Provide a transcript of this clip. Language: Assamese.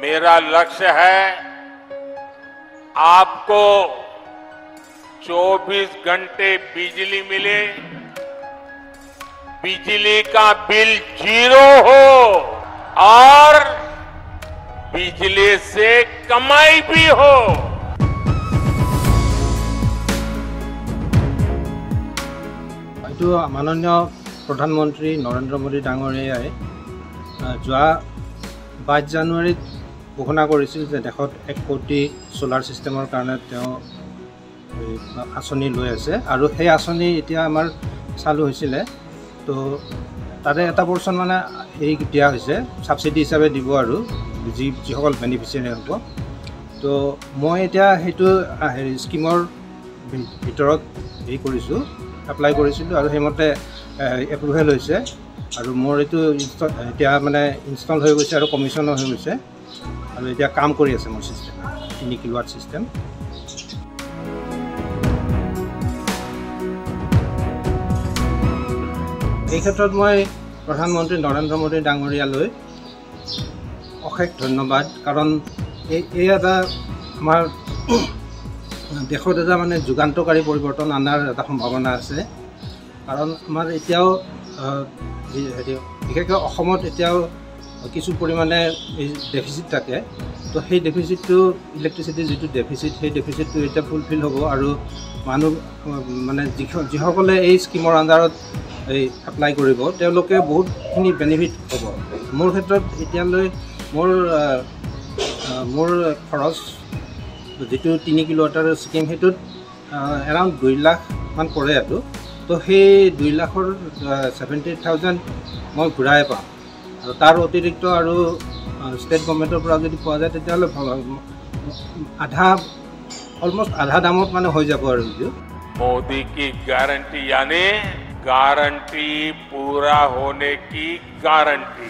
मेरा लक्ष्य है आपको 24 घंटे बिजली मिले बिजली का बिल जीरो हो और बिजली से कमाई भी हो এইটো মাননীয় প্ৰধানমন্ত্ৰী নৰেন্দ্ৰ মোদী ডাঙৰীয়াই আহ, যোৱা বাইছ জানুৱাৰীত ঘোষণা কৰিছিল যে দেশত এক কোটি চ'লাৰ ছিষ্টেমৰ কাৰণে তেওঁ আঁচনি লৈ আছে। আৰু সেই আঁচনি এতিয়া আমাৰ চালু হৈছিলে। তো তাৰে এটা পৰ্চন মানে হেৰি দিয়া হৈছে ছাবচিডি হিচাপে দিব আৰু যি যিসকল বেনিফিচিয়াৰী হ'ব। তো মই এতিয়া সেইটো হেৰি স্কীমৰ ভিতৰত হেৰি কৰিছোঁ এপ্লাই কৰিছিলোঁ আৰু সেইমতে এপ্ৰুভেল হৈছে। আৰু মোৰ এইটো এতিয়া মানে ইনষ্টল হৈ গৈছে আৰু কমিশ্যনো হৈ গৈছে। আৰু এতিয়া কাম কৰি আছে মোৰ ছিষ্টেম তিনি কিলোৱাট ছিষ্টেম এই ক্ষেত্ৰত মই প্ৰধানমন্ত্ৰী নৰেন্দ্ৰ মোদী ডাঙৰীয়ালৈ অশেষ ধন্যবাদ। কাৰণ এই এই এটা আমাৰ দেশত এটা মানে যুগান্তকাৰী পৰিৱৰ্তন অনাৰ এটা সম্ভাৱনা আছে। কাৰণ আমাৰ এতিয়াও বিশেষকৈ অসমত এতিয়াও কিছু পৰিমাণে এই ডেফিচিট থাকে। তো সেই ডেফিচিটটো ইলেক্ট্ৰিচিটিৰ যিটো ডেফিচিট সেই ডেফিচিটটো এতিয়া ফুলফিল হ'ব আৰু মানুহ মানে যিস- যিসকলে এই স্কীমৰ আণ্ডাৰত এই এপ্লাই কৰিব তেওঁলোকে বহুতখিনি বেনিফিট হ'ব। মোৰ ক্ষেত্ৰত এতিয়ালৈ মোৰ মোৰ খৰচ যিটো তিনি কিলোৱাটাৰ স্কিম সেইটোত এৰাউণ্ড দুই লাখমান পৰে আৰু। তো সেই দুই লাখৰ ছেভেণ্টি থাউজেণ্ড মই ঘূৰাই পাম আৰু তাৰ অতিৰিক্ত আৰু ষ্টেট গভৰ্ণমেণ্টৰ পৰা যদি পোৱা যায় তেতিয়াহ'লে ভাল- আধা অলমষ্ট আধা দামত মানে হৈ যাব আৰু এইটো मोदी की गारंटी यानी गारंटी पूरा होने की गारंटी